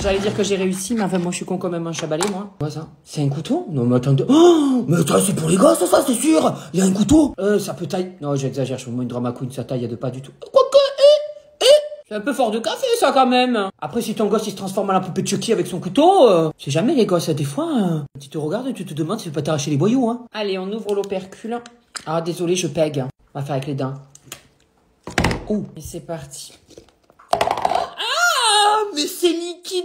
J'allais dire que j'ai réussi, mais enfin, moi, je suis con quand même un chabalé, moi. Quoi, ça? C'est un couteau? Non, mais attendez. Oh Mais attends, c'est pour les gosses, ça, c'est sûr Il y a un couteau Euh, ça peut tailler. Non, j'exagère, je suis moins une drama queen, ça taille de pas du tout. Quoique, eh, eh C'est un peu fort de café, ça, quand même Après, si ton gosse, il se transforme en la poupée de Chucky avec son couteau, euh, c'est jamais les gosses, des fois, euh, tu te regardes et tu te demandes si tu peux pas t'arracher les boyaux, hein. Allez, on ouvre l'opercule. Ah, désolé, je pègue. On va faire avec les dents. Oh, et c'est parti. Mais c'est liquide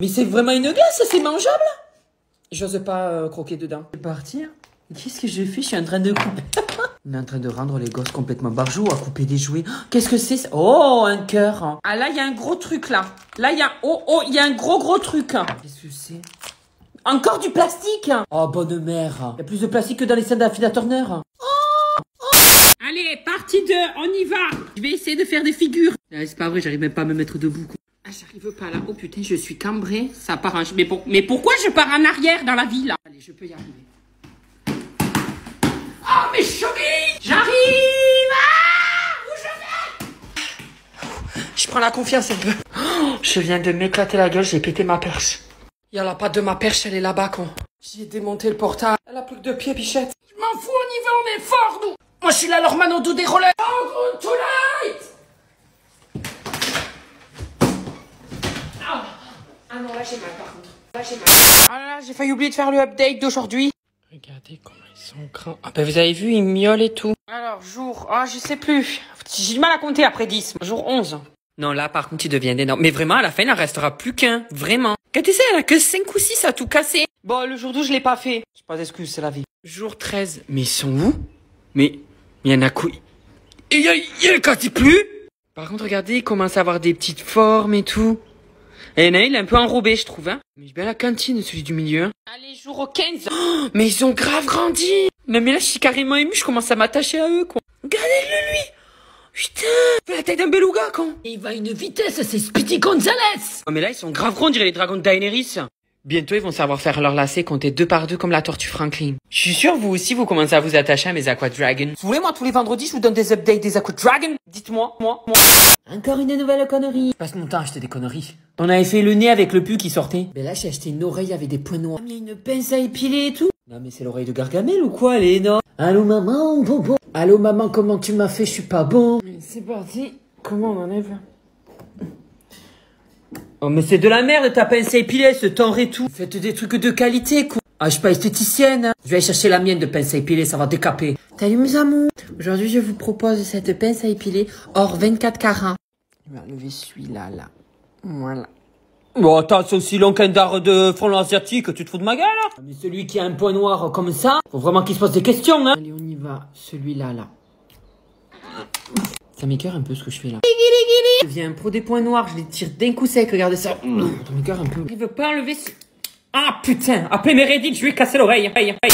Mais c'est vraiment une glace, c'est mangeable J'ose pas euh, croquer dedans. C'est parti. hein. Qu'est-ce que je fais? Je suis en train de couper. On est en train de rendre les gosses complètement barjots à couper des jouets. Qu'est-ce que c'est Oh, un cœur. Ah là, il y a un gros truc là. Là, il y a... Oh, oh, il y a un gros, gros truc. Qu'est-ce que c'est? Encore du plastique Oh, bonne mère. Il y a plus de plastique que dans les scènes d'Affina Turner. Allez, partie 2, on y va. Je vais essayer de faire des figures. C'est pas vrai, j'arrive même pas à me mettre debout. Ah, j'arrive pas là. Oh putain, je suis cambrée. Ça part en... Mais, pour- mais pourquoi je pars en arrière dans la vie là Allez, je peux y arriver. Oh, mais chérie J'arrive Ah Où je vais? Je prends la confiance un peu. Oh, je viens de m'éclater la gueule, j'ai pété ma perche. Y'a la patte de ma perche, elle est là-bas, con. J'ai démonté le portail. Elle a plus que deux pieds, bichette. Je m'en fous, on y va, on est fort, nous. Moi, je suis la Lormano des rollers. Oh, ground tonight Ah Ah non, là, j'ai mal, par contre. Là, j'ai mal. Ah là là, j'ai failli oublier de faire le update d'aujourd'hui. Regardez comment ils sont grands. Ah ben vous avez vu, ils miaulent et tout. Alors, jour... Ah, je sais plus. J'ai du mal à compter après 10. Jour 11. Non, là, par contre, il devient énorme. Mais vraiment, à la fin, il n'en restera plus qu'un. Vraiment. Quand tu sais, elle a que 5 ou 6 à tout casser. Bon, le jour 12, je l'ai pas fait. J'ai pas d'excuse, c'est la vie. Jour 13. Mais ils sont où? Mais il y en a quoi? Il y, a- il y a quasi plus? Par contre, regardez, il commence à avoir des petites formes et tout. Et il est un peu enrobé, je trouve. Hein. Mais bien la cantine, celui du milieu. hein. Allez, jour au 15. Oh, mais ils ont grave grandi. Non, mais là, je suis carrément ému. Je commence à m'attacher à eux, quoi. Regardez-le, lui. Putain, il fait la taille d'un beluga, con. Et il va à une vitesse, c'est Speedy Gonzales. Oh, mais là, ils sont grave grands, on dirait les dragons de Daenerys. Bientôt, ils vont savoir faire leur lacet, compter deux par deux comme la tortue Franklin. Je suis sûr, vous aussi, vous commencez à vous attacher à mes Aqua Dragons. Vous voulez, moi, tous les vendredis, je vous donne des updates des Aqua Dragons Dites-moi, moi, moi. Encore une nouvelle connerie. Je passe mon temps à acheter des conneries. On avait fait le nez avec le pu qui sortait. Mais là, j'ai acheté une oreille avec des points noirs. Il y a une pince à épiler et tout. Non, mais c'est l'oreille de Gargamel ou quoi, elle est énorme. Allô, maman, bon, bon. Allô, maman, comment tu m'as fait? Je suis pas bon. C'est parti. Comment on enlève Oh, mais c'est de la merde, ta pince à épiler, ce temps et tout. Faites des trucs de qualité, quoi. Ah, je suis pas esthéticienne. hein. Je vais aller chercher la mienne de pince à épiler, ça va décaper. Salut mes amours. Aujourd'hui, je vous propose cette pince à épiler hors 24 carats. Je vais enlever celui-là, là. Voilà. Bon, attends, c'est aussi long qu'un dard de front asiatique, tu te fous de ma gueule, là Mais celui qui a un point noir comme ça, faut vraiment qu'il se pose des questions, hein Allez, on y va. Celui-là, là. Ça m'écœure un peu ce que je fais là. Je deviens un pro des points noirs, je les tire d'un coup sec, regardez ça. Ça m'écœure un peu. Il veut pas enlever ce... Ah putain, appelez Meredith, je lui ai cassé l'oreille. Aïe, aïe.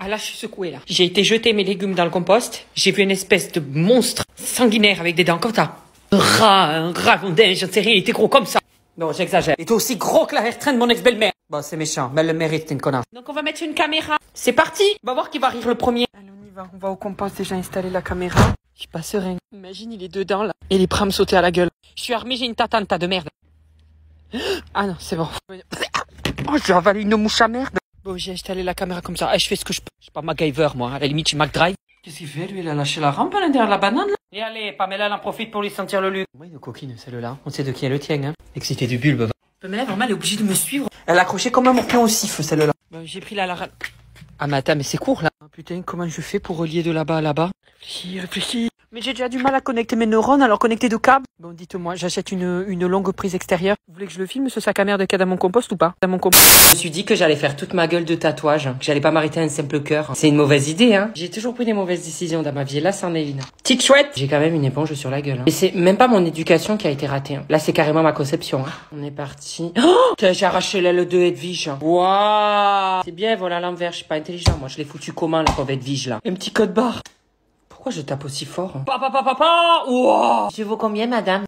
Ah là, je suis secouée là. J'ai été jeter mes légumes dans le compost. J'ai vu une espèce de monstre sanguinaire avec des dents comme ça. Un rat, un ragondin, j'en sais rien, il était gros comme ça. Non, j'exagère. Il était aussi gros que la hair de mon ex-belle-mère. Bon, c'est méchant, mais elle le mérite, c'est une connasse. Donc on va mettre une caméra. C'est parti On va voir qui va rire le premier. Allez, on y va. On va au compost déjà installer la caméra. Je suis pas serein. Imagine, il est dedans là. Et il est prêt à me sauter à la gueule. Je suis armé, j'ai une tatane, tas de merde. Ah non, c'est bon. Oh, j'ai avalé une mouche à merde. Bon, j'ai installé la caméra comme ça. Ah, je fais ce que je peux. Je suis pas MacGyver, moi. À la limite, je suis MacDrive. Qu'est-ce qu'il fait, lui? Il a lâché la rampe à l'intérieur de la banane, là Et allez, Pamela, elle en profite pour lui sentir le luc. Moi, une coquine, celle-là. On sait de qui elle le tient, hein. Excité du bulbe. Pamela, vraiment, elle est obligée de me suivre. Elle a accroché comme un morpion au sif, celle-là. J'ai pris la la Ah, mais attends, mais c'est court, là. Ah, putain, comment je fais pour relier de là-bas à là-bas? Réfléchis, réfléchis. Mais j'ai déjà du mal à connecter mes neurones, alors connecter de câbles. Bon, dites-moi, j'achète une, une longue prise extérieure. Vous voulez que je le filme, ce sac à merde qu'il y dans mon compost ou pas? Dans mon compost. Je me suis dit que j'allais faire toute ma gueule de tatouage, que j'allais pas m'arrêter à un simple cœur. C'est une mauvaise idée, hein. J'ai toujours pris des mauvaises décisions dans ma vie, là, c'en est une. Petite chouette J'ai quand même une éponge sur la gueule. hein. Et c'est même pas mon éducation qui a été ratée. hein. Là, c'est carrément ma conception. hein. On est parti. Oh J'ai arraché l'aile de Edwige. Waouh C'est bien, voilà l'envers, je suis pas intelligent. Moi, je l'ai foutu comment, la pauvre Edwige, là? Un petit code barre. Pourquoi je tape aussi fort hein Papa, papa, papa Wow Je vaux combien, madame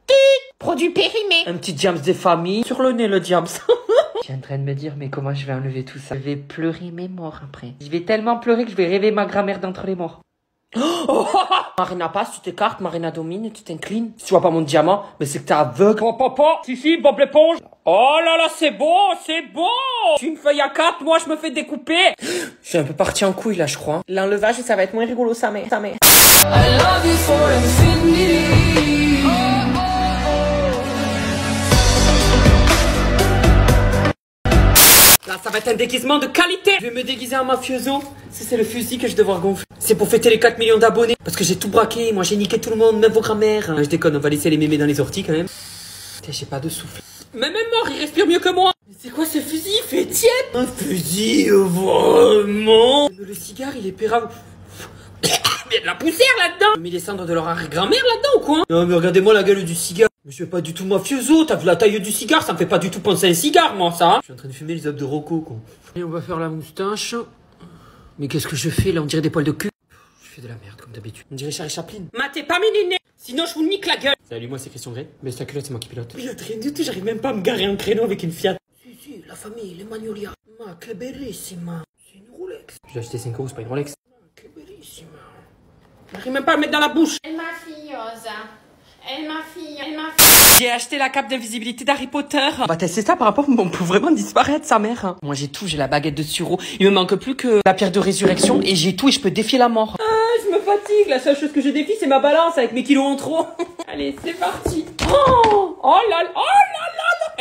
Produit périmé. Un petit Diams des familles. Sur le nez, le Diams. Je suis en train de me dire, mais comment je vais enlever tout ça Je vais pleurer mes morts après. Je vais tellement pleurer que je vais rêver ma grand-mère d'entre les morts. Marina passe, tu t'écartes, Marina domine, tu t'inclines. Si tu vois pas mon diamant, mais c'est que t'es aveugle. Oh papa, si si, Bob l'éponge. Oh là là, c'est bon, c'est bon. Tu une feuille à quatre, moi je me fais découper. Je suis un peu parti en couille là, je crois. L'enlevage, ça va être moins rigolo, ça mère, ça mère. Ça va être un déguisement de qualité. Je vais me déguiser en mafioso. Ça, c'est le fusil que je vais gonfler. C'est pour fêter les 4 millions d'abonnés. Parce que j'ai tout braqué. Moi, j'ai niqué tout le monde, même vos grand-mères. Ah, je déconne, on va laisser les mémés dans les orties quand même. Putain, j'ai pas de souffle. Mais même mort, il respire mieux que moi. Mais c'est quoi ce fusil? Il fait. Un fusil, vraiment. Le cigare, il est pérable. Il y a de la poussière là-dedans. Mets les cendres de leur arrière-grand-mère là-dedans ou quoi Non, mais regardez-moi la gueule du cigare. Mais je suis pas du tout mafioso, t'as vu la taille du cigare, ça me fait pas du tout penser à un cigare, moi, ça. Je suis en train de fumer les abs de Rocco, quoi. Et on va faire la moustache. Mais qu'est-ce que je fais là? On dirait des poils de cul. Je fais de la merde, comme d'habitude. On dirait Charlie Chaplin. Matez pas mes nénés Sinon, je vous nique la gueule. Salut, moi, c'est Christian Grey. Mais c'est la culotte, c'est moi qui pilote. Pilote rien du tout, j'arrive même pas à me garer un créneau avec une Fiat. Si, si, la famille, les Magnolia. Ma, que bellissima. C'est une Rolex. Je l'ai acheté 5 euros, c'est pas une Rolex. Ma. J'arrive même pas à le mettre dans la bouche. Elle mafiosa. Elle mafia. Elle mafia. J'ai acheté la cape d'invisibilité d'Harry Potter. On va tester ça par rapport, on peut vraiment disparaître sa mère. Moi j'ai tout, j'ai la baguette de sureau. Il me manque plus que la pierre de résurrection et j'ai tout et je peux défier la mort. Ah, je me fatigue. La seule chose que je défie c'est ma balance avec mes kilos en trop. Allez, c'est parti. Oh, oh là là, oh là là là.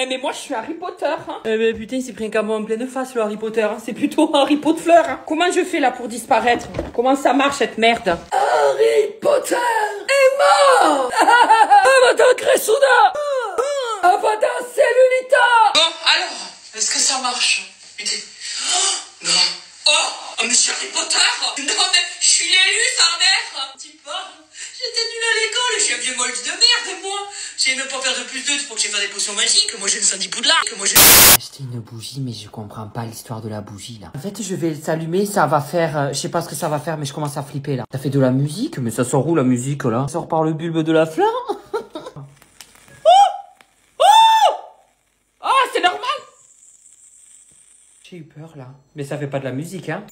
Eh mais moi je suis Harry Potter. Hein. Eh mais putain, il s'est pris un camion en pleine face le Harry Potter. hein. C'est plutôt Harry Potter fleur. Hein. Comment je fais là pour disparaître? Comment ça marche cette merde? Harry Potter est mort Avada Cressuda Avada Cellulita Bon, alors, est-ce que ça marche? Putain. Oh, non. Oh, oh, monsieur Harry Potter Non, mais je suis l'élu, sa mère Tu parles J'étais nul à l'école, je suis un vieux moldu de merde, moi J'ai même pas faire de plus deux pour que j'ai faire des potions magiques, moi j'ai le Sandy Poudlard, que moi j'ai... acheté une bougie, mais je comprends pas l'histoire de la bougie là. En fait, je vais s'allumer, ça va faire. euh, je sais pas ce que ça va faire, mais je commence à flipper là. Ça fait de la musique, mais ça sort où la musique là? Ça sort par le bulbe de la fleur? Oh Oh c'est normal J'ai eu peur là. Mais ça fait pas de la musique, hein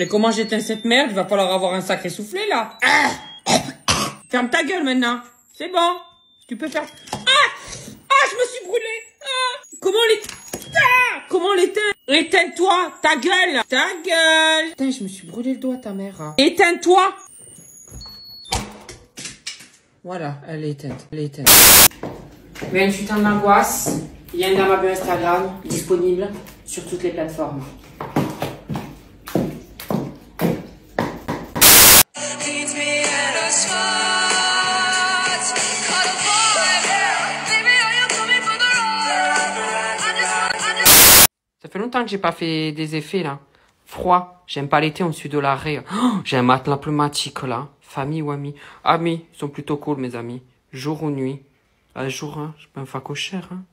Et comment j'éteins cette merde? Il va falloir avoir un sacré soufflé là. Ferme ta gueule maintenant. C'est bon. Tu peux faire. Ah Ah, je me suis brûlé. Ah Comment les. Ah Comment l'éteindre Éteins-toi, ta gueule. Ta gueule. Putain, je me suis brûlé le doigt, ta mère. Éteins-toi. Voilà, elle est éteinte. Elle est éteinte. Mais une chute d'angoisse. Il y a un Instagram disponible sur toutes les plateformes. Ça fait longtemps que j'ai pas fait des effets là. Froid, j'aime pas l'été, on suit de l'arrêt. Oh, j'ai un matelas pneumatique là. Famille ou amis Amis, ils sont plutôt cool mes amis. Jour ou nuit Un jour, hein, je peux un facochère. Hein.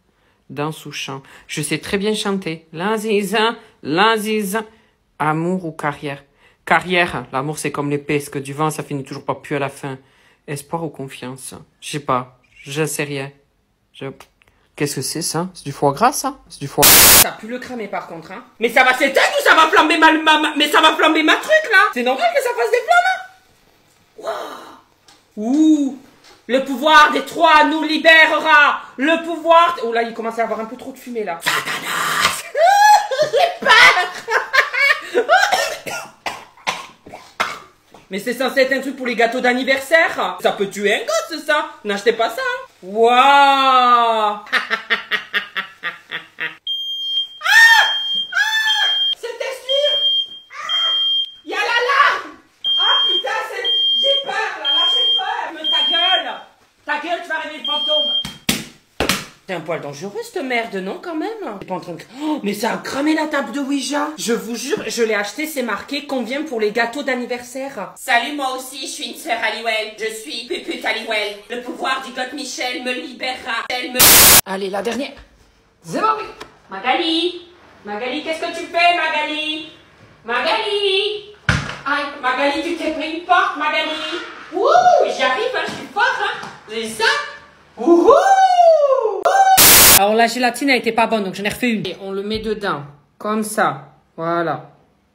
Danse ou chant. Je sais très bien chanter. L'azizin, l'azizin. Amour ou carrière Carrière, l'amour c'est comme l'épée, ce que du vent ça finit toujours pas plus à la fin. Espoir ou confiance? Je sais pas, je sais rien. Je... Qu'est-ce que c'est ça? C'est du foie gras ça? C'est du foie Ça pue le cramer par contre hein. Mais ça va s'éteindre ou ça va flamber ma, ma, ma- mais ça va flamber ma truc là? C'est normal que ça fasse des flammes hein Waouh Ouh Le pouvoir des trois nous libérera Le pouvoir Oh là il commence à avoir un peu trop de fumée là Satanas J'ai Mais c'est censé être un truc pour les gâteaux d'anniversaire. Ça peut tuer un gosse, ça. N'achetez pas ça. hein. Waouh C'était sûr Il y a l'alarme Ah putain, c'est... J'ai peur là, là j'ai peur Mais ta gueule Ta gueule, tu vas réveiller le fantôme c'est un poil dangereux cette merde, non quand même. C'est pas en train de... Oh, mais ça a cramé la table de Ouija. Je vous jure, je l'ai acheté, c'est marqué combien pour les gâteaux d'anniversaire. Salut, moi aussi, je suis une sœur Halliwell. Je suis Puput Halliwell. Le pouvoir du God Michel me libérera. Elle me... Allez, la dernière. C'est bon, oui. Magali. Magali, qu'est-ce que tu fais, Magali? Magali? Aïe, Magali, tu t'es pris une porte, Magali. Ouh, j'y arrive, hein, je suis fort, hein. C'est ça? Wouhou Alors la gélatine elle était pas bonne donc j'en ai refait une. Et on le met dedans. Comme ça. Voilà.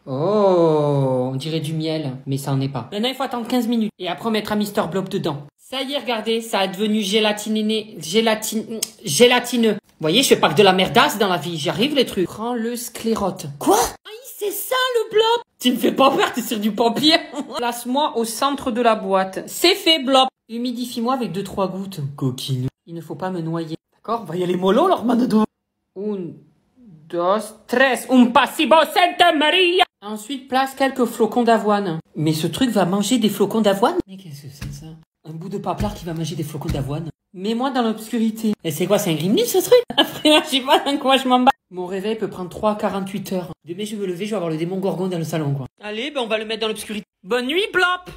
Oh, on dirait du miel, mais ça en est pas. Maintenant il faut attendre 15 minutes. Et après on mettra Mister Blob dedans. Ça y est, regardez, ça a devenu gélatiné, gélatine, gélatineux. Vous voyez, je fais pas que de la merdasse dans la vie, j'y arrive les trucs. Prends le sclérote. Quoi? Aïe, c'est ça le blob Tu me fais pas peur, t'es sur du papier. Place-moi au centre de la boîte. C'est fait, blob. Humidifie-moi avec deux trois gouttes. Coquine. Il ne faut pas me noyer. D'accord Va y aller mollo, alors, manado. Un, dos, tres. Un pasibo Santa Maria. Ensuite, place quelques flocons d'avoine. Mais ce truc va manger des flocons d'avoine? Mais qu'est-ce que c'est ça? Un bout de paplard qui va manger des flocons d'avoine. Mets-moi dans l'obscurité. Et c'est quoi, c'est un gremlin ce truc? Après, je sais pas dans quoi je m'en bats. Mon réveil peut prendre 3 à 48 heures. Demain, je vais me lever, je vais avoir le démon gorgon dans le salon, quoi. Allez, ben on va le mettre dans l'obscurité. Bonne nuit, Blop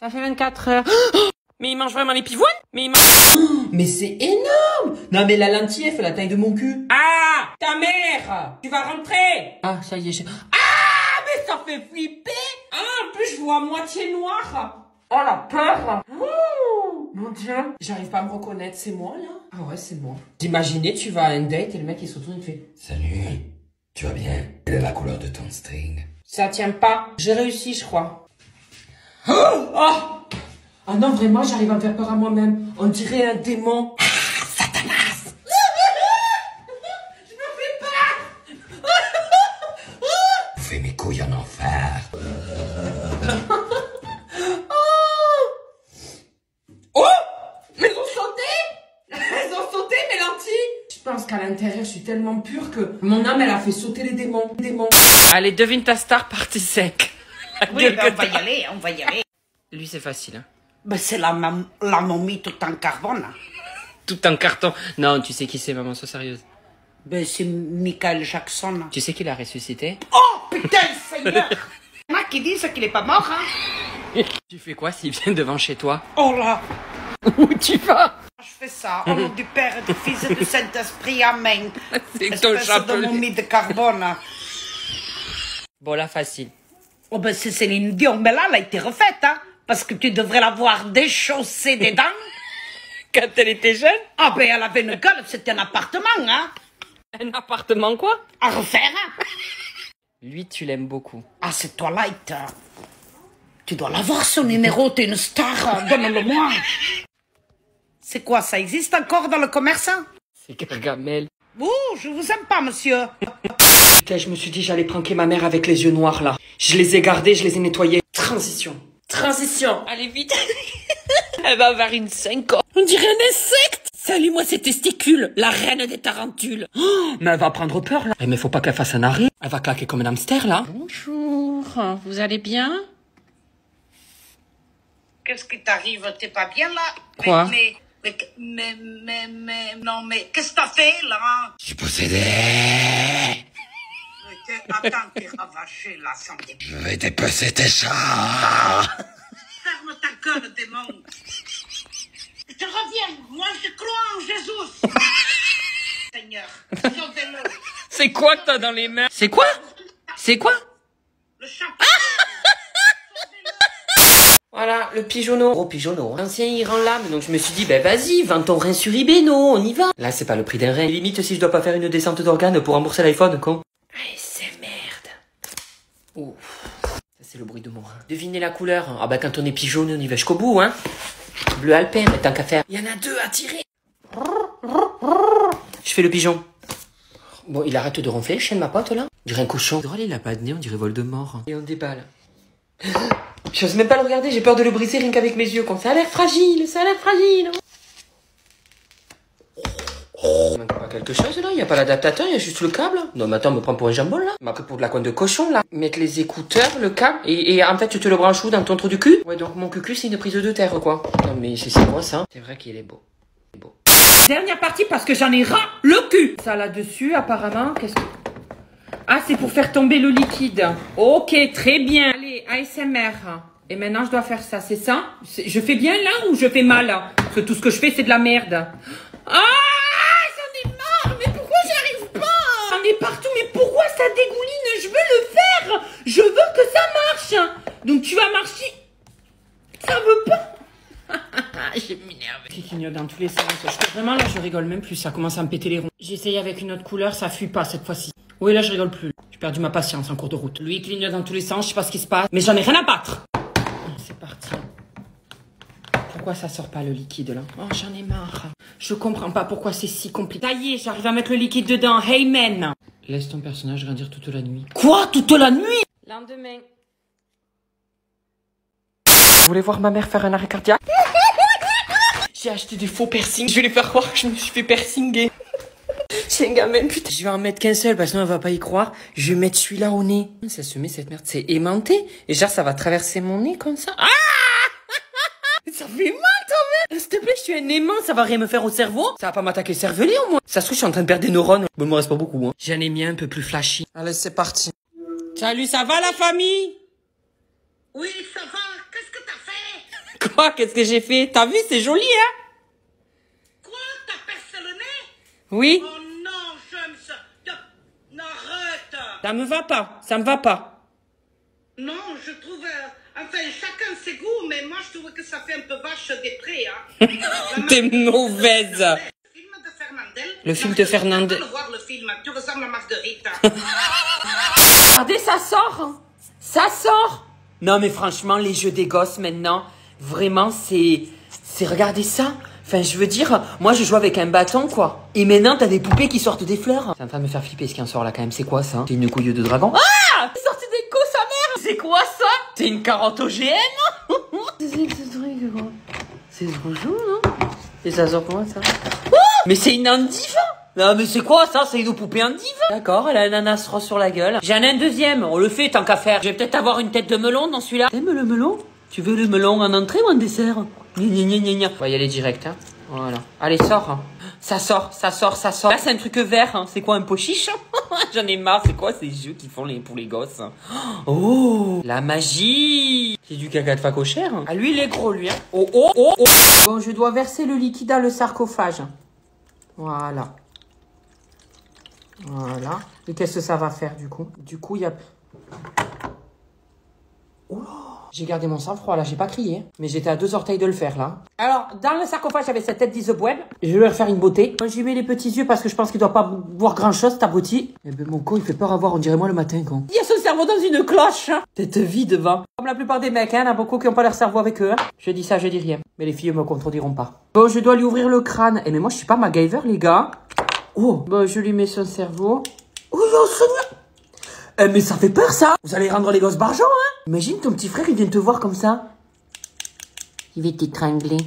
Ça fait 24 heures. Mais il mange vraiment les pivoines? Mais il mange... Mais c'est énorme! Non mais la lentille, elle fait la taille de mon cul. Ah! Ta mère! Tu vas rentrer! Ah, ça y est, je... Ah Mais ça fait flipper! Ah, en plus, je vois à moitié noir Oh la peur! Ouh, Mon dieu! J'arrive pas à me reconnaître, c'est moi là. Ah ouais, c'est moi. J'imaginais, tu vas à un date et le mec il se retourne et il fait Salut, tu vas bien? Quelle est la couleur de ton string? Ça tient pas. J'ai réussi, je crois. Oh, oh Ah non, vraiment, j'arrive à me faire peur à moi-même. On dirait un démon. Fais mes couilles en enfer. Oh Mais elles ont sauté Elles ont sauté, mes lentilles Je pense qu'à l'intérieur, je suis tellement pure que mon âme, elle a fait sauter les démons. Les démons. Allez, devine ta star partie sec. Oui, ben, on va y aller, on va y aller. Lui, c'est facile. Hein. Ben, c'est la, la momie tout en carbone. Tout en carton. Non, tu sais qui c'est, maman, sois sérieuse. Ben, c'est Michael Jackson. Tu sais qu'il a ressuscité? Oh, putain, Seigneur Il y en a qui disent qu'il est pas mort, hein Tu fais quoi s'il vient devant chez toi? Oh là Où tu vas? Je fais ça, au nom du Père du Fils et du Saint-Esprit, Amen. C'est ton Espèce de chapelet. momie de carbone. Bon, là, facile. Oh ben, c'est Céline Dion, mais là, elle a été refaite, hein Parce que tu devrais la voir déchaussée des dents. Quand elle était jeune Ah ben, elle avait une gueule, c'était un appartement, hein Un appartement, quoi? À refaire, hein Lui, tu l'aimes beaucoup. Ah, c'est Twilight. Tu dois l'avoir, son numéro, t'es une star, donne-le-moi. C'est quoi, ça existe encore dans le commerce hein? C'est Gargamel. Ouh, je vous aime pas, monsieur. Putain, je me suis dit j'allais pranker ma mère avec les yeux noirs, là. Je les ai gardés, je les ai nettoyés. Transition. Transition. Allez, vite. Elle va avoir une 5 ans. On dirait un insecte. Salut, moi, c'est Testicule, la reine des tarentules. Oh, mais elle va prendre peur, là. Eh, mais faut pas qu'elle fasse un arrêt. Elle va claquer comme un hamster, là. Bonjour. Vous allez bien? Qu'est-ce qui t'arrive? T'es pas bien, là? Quoi? Mais, mais, mais, mais, mais, non, mais, qu'est-ce que t'as fait, là? Je suis possédé. Je vais dépecer tes chats. Ferme ta gueule, démon. Je reviens, moi, je crois en Jésus. Seigneur, sauvez-le. C'est quoi que t'as dans les mains? C'est quoi? C'est quoi? Le chapeau. Voilà, le pigeonneau. Gros pigeonneau. hein. L'ancien, il rend l'âme, donc je me suis dit, ben vas-y, vends ton rein sur eBay, non, on y va. Là, c'est pas le prix d'un rein. Limite si je dois pas faire une descente d'organes pour rembourser l'iPhone, con. Ah, c'est merde. Ouf. Ça, c'est le bruit de mon rein. Devinez la couleur. Ah bah quand on est pigeonné, on y va jusqu'au bout, hein. Bleu alpin, mais tant qu'à faire. Il y en a deux à tirer. Je fais le pigeon. Bon, il arrête de ronfler, le chien de ma pote, là. On dirait un cochon. Drôle, il a pas de nez, on dirait Voldemort. Et on déballe. J'ose même pas le regarder, j'ai peur de le briser rien qu'avec mes yeux. Quand ça a l'air fragile, ça a l'air fragile. Il manque pas quelque chose là Il y a pas l'adaptateur, il y a juste le câble. Non mais attends, me prends pour un jambon là. m'a pris pour de la coin de cochon là. Mettre les écouteurs, le câble, et, en fait tu te le branches où? Dans ton trou du cul? Ouais donc mon cucu c'est une prise de terre quoi. Non mais c'est quoi ça? C'est vrai qu'il est beau. Beau. Dernière partie parce que j'en ai ras le cul. Ça là-dessus apparemment, qu'est-ce que... Ah, c'est pour faire tomber le liquide. Ok, très bien. Allez, ASMR. Et maintenant, je dois faire ça, c'est ça? Je fais bien là ou je fais mal? Parce que tout ce que je fais, c'est de la merde. Ah J'en ai marre Mais pourquoi j'y arrive pas J'en ai partout, mais pourquoi dégouline Je veux le faire Je veux que ça marche Donc tu vas marcher... Ça veut pas je m'énerve. Qui clignote dans tous les sens. Je vraiment, là, je rigole même plus. Ça commence à me péter les ronds. J'ai essayé avec une autre couleur, ça fuit pas cette fois-ci. Oui, là, je rigole plus. J'ai perdu ma patience en cours de route. Lui, il clignote dans tous les sens, je sais pas ce qui se passe. Mais j'en ai rien à battre. C'est parti. Pourquoi ça sort pas le liquide là? Oh, j'en ai marre. Je comprends pas pourquoi c'est si compliqué. Ça y est, j'arrive à mettre le liquide dedans. Hey man Laisse ton personnage grandir toute la nuit. Quoi? Toute la nuit? Lendemain. Vous voulez voir ma mère faire un arrêt cardiaque? J'ai acheté des faux piercings. Je vais lui faire croire que je me suis fait piercinger. C'est un gamin, putain. Je vais en mettre qu'un seul parce que sinon elle va pas y croire. Je vais mettre celui-là au nez. Ça se met cette merde, c'est aimanté. Et genre ça va traverser mon nez comme ça. Ah Ça fait mal quand même S'il te plaît, je suis un aimant, ça va rien me faire au cerveau Ça va pas m'attaquer le cervelet au moins Ça se trouve, je suis en train de perdre des neurones. Bon, il me reste pas beaucoup, hein. J'en ai mis un peu plus flashy. Allez, c'est parti. Salut, ça va la famille? Oui, ça va. Qu'est-ce que t'as fait? Quoi? Qu'est-ce que j'ai fait? T'as vu, c'est joli, hein? Quoi? T'as percé le nez? Oui Oh non, James. Non, Arrête. Ça me va pas, ça me va pas. Non, je trouve... Enfin, chacun ses goûts, mais moi, je trouve que ça fait un peu vache des prés, hein. T'es mauvaise. Le film de Fernandel. Le film de Fernandel. je veux voir le film. Tu ressembles à Marguerite. Regardez, ça sort hein. Ça sort Non mais franchement, les jeux des gosses maintenant, vraiment c'est... C'est... Regardez ça Enfin, je veux dire, moi je joue avec un bâton, quoi. Et maintenant, t'as des poupées qui sortent des fleurs. C'est en train de me faire flipper ce qui en sort là quand même. C'est quoi ça? C'est une couille de dragon. Ah C'est sorti des coups, sa mère C'est quoi ça? C'est une carotte OGM C'est ce truc, quoi. C'est trop chou, non Et ça sort comment ça Mais c'est une endive Non mais c'est quoi ça C'est une poupée endive D'accord, elle a un ananas rose sur la gueule. J'en ai un deuxième, on le fait tant qu'à faire. Je vais peut-être avoir une tête de melon dans celui-là. T'aimes le melon Tu veux le melon en entrée ou en dessert Gna gna gna gna gna. On va y aller direct, hein. Voilà. Allez, sors. hein. Ça sort, ça sort, ça sort. Là, c'est un truc vert. hein. C'est quoi, un pochiche J'en ai marre. C'est quoi ces jeux qu'ils font les, pour les gosses? Oh La magie C'est du caca de facochère. Ah, lui, il est gros, lui. Hein. Oh, oh, oh, oh. Bon, je dois verser le liquide dans le sarcophage. Voilà. Voilà. Et qu'est-ce que ça va faire, du coup? Du coup, il y a... Oula J'ai gardé mon sang-froid, là, j'ai pas crié. Mais j'étais à deux orteils de le faire, là. Alors, dans le sarcophage, j'avais cette tête d'Iseboueb. Je vais lui refaire une beauté. Moi, lui mets les petits yeux parce que je pense qu'il doit pas voir grand-chose, cet abruti. Eh ben, mon con, il fait peur à voir, on dirait moi le matin, con. Il y a son cerveau dans une cloche hein. Tête vide, va. Comme la plupart des mecs, hein, il y en a beaucoup qui ont pas leur cerveau avec eux. hein. Je dis ça, je dis rien. Mais les filles me contrediront pas. Bon, je dois lui ouvrir le crâne. Eh, mais moi, je suis pas MacGyver, les gars. Oh, bon, je lui mets son cerveau. Oh, Seigneur eh, mais ça fait peur, ça Vous allez rendre les gosses barjots, hein Imagine ton petit frère, il vient te voir comme ça. Il va t'étrangler.